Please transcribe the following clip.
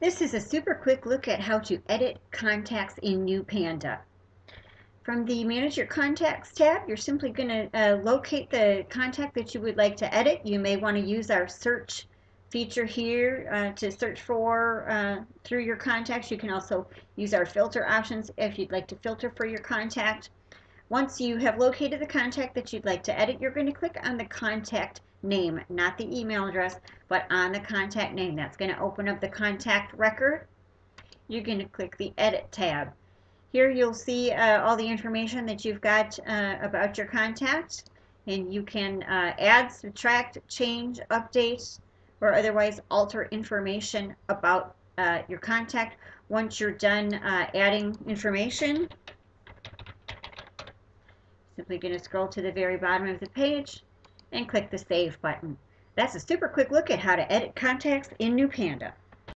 This is a super quick look at how to edit contacts in NewPanda. From the Manage Your Contacts tab, you're simply going to uh, locate the contact that you would like to edit. You may want to use our search feature here uh, to search for uh, through your contacts. You can also use our filter options if you'd like to filter for your contact. Once you have located the contact that you'd like to edit, you're going to click on the contact name, not the email address, but on the contact name. That's going to open up the contact record. You're going to click the Edit tab. Here you'll see uh, all the information that you've got uh, about your contact, and you can uh, add, subtract, change, update, or otherwise alter information about uh, your contact. Once you're done uh, adding information, Simply going to scroll to the very bottom of the page and click the Save button. That's a super quick look at how to edit contacts in NewPanda.